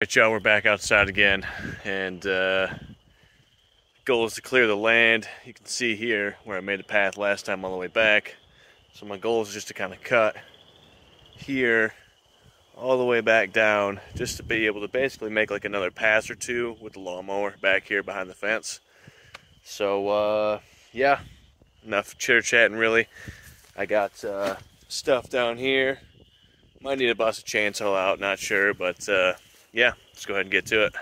Alright y'all, we're back outside again and uh, goal is to clear the land. You can see here where I made the path last time on the way back. So my goal is just to kind of cut here all the way back down just to be able to basically make like another pass or two with the lawnmower back here behind the fence. So uh, yeah, enough chitter chatting really. I got uh, stuff down here. Might need to bust a chainsaw out, not sure, but uh, yeah, let's go ahead and get to it.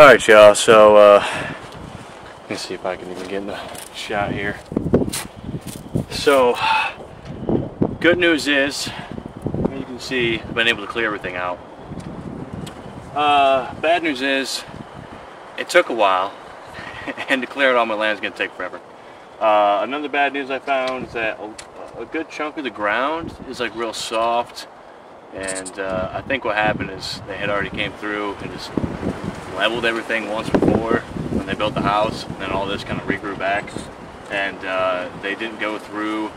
Alright y'all, so uh, let me see if I can even get in the shot here. So, good news is, you can see, I've been able to clear everything out. Uh, bad news is, it took a while, and to clear out all my land is going to take forever. Uh, another bad news I found is that a, a, good chunk of the ground is like real soft, and uh, I think what happened is they had already came through and just leveled everything once before when they built the house, and then all this kind of regrew back. And uh, they didn't go through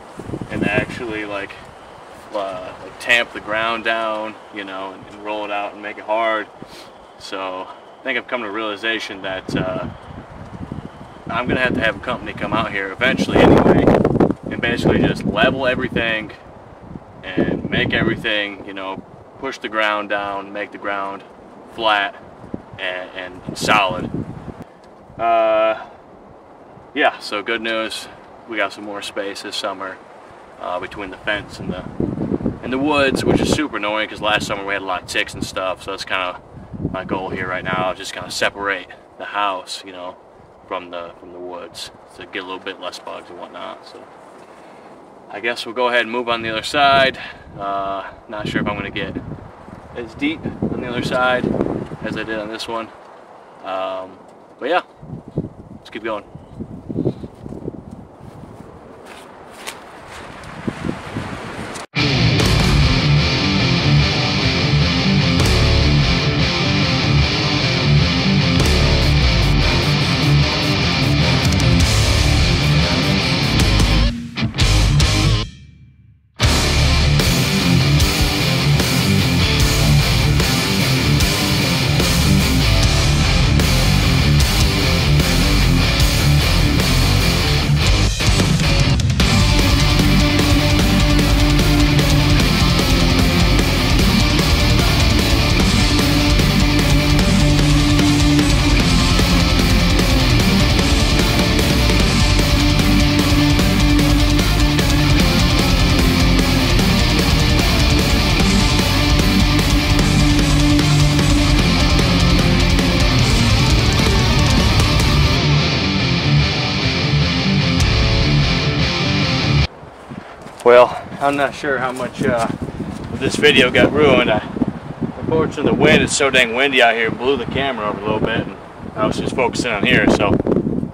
and actually like, uh, like tamp the ground down, you know, and, and, roll it out and make it hard. So I think I've come to a realization that uh, I'm gonna have to have a company come out here eventually anyway, and basically just level everything and make everything, you know, push the ground down, make the ground flat, and, and solid. Uh, yeah, so good news. We got some more space this summer uh, between the fence and the and the woods, which is super annoying because last summer we had a lot of ticks and stuff. So that's kind of my goal here right now, just kind of separate the house, you know, from the from the woods to get a little bit less bugs and whatnot. So I guess we'll go ahead and move on the other side. Uh, not sure if I'm going to get as deep on the other side as I did on this one. Um, but yeah, let's keep going. Well, I'm not sure how much uh, this video got ruined. I, unfortunately, the wind is so dang windy out here, blew the camera over a little bit, and I was just focusing on here. So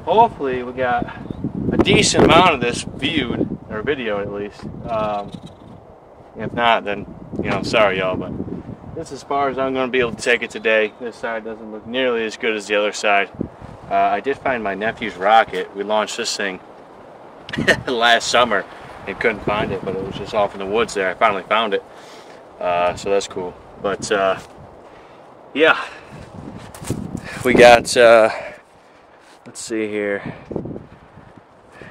hopefully, we got a decent amount of this viewed, or video at least. Um, if not, then you know, I'm sorry, y'all, but this is as far as I'm going to be able to take it today. This side doesn't look nearly as good as the other side. Uh, I did find my nephew's rocket. We launched this thing last summer and couldn't find it, but it was just off in the woods there. I finally found it, uh, so that's cool. But uh, yeah, we got. Uh, let's see here.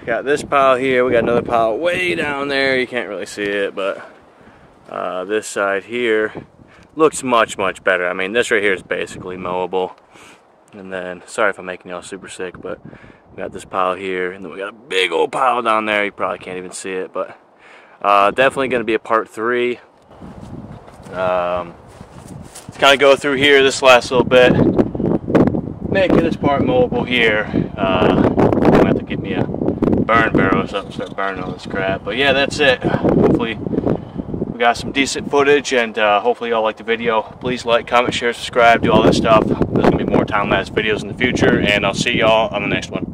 Got this pile here. We got another pile way down there. You can't really see it, but uh, this side here looks much much better. I mean, this right here is basically mowable. And then, sorry if I'm making y'all super sick, but we got this pile here, and then we got a big old pile down there. You probably can't even see it, but uh, definitely going to be a part three. Um, let's kind of go through here this last little bit. Making this part mobile here. Uh, I'm going to have to get me a burn barrel or something, start burning all this crap. But yeah, that's it. Hopefully, we got some decent footage, and uh, hopefully y'all like the video. Please like, comment, share, subscribe, do all that stuff. There's going to be more time-lapse videos in the future, and I'll see y'all on the next one.